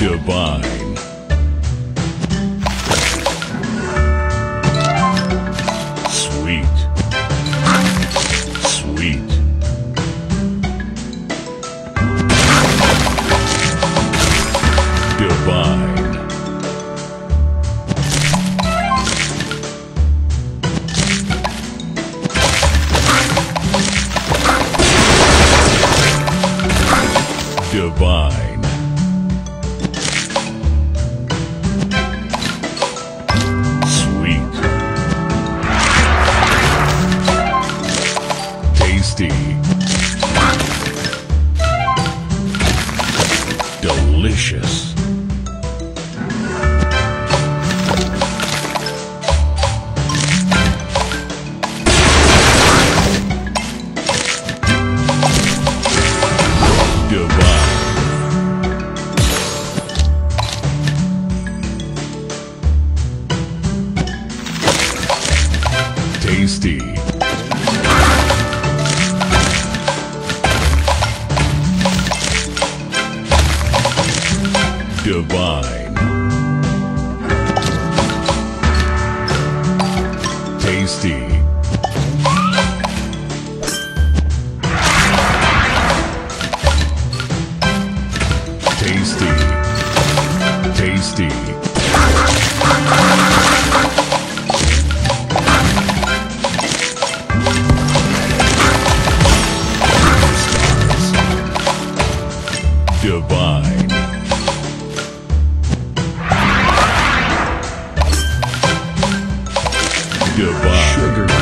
Divine. Sweet. Sweet. Divine. Divine. Tasty. Delicious. divine. Tasty. Tasty. Tasty. Divine. Goodbye. Sugar.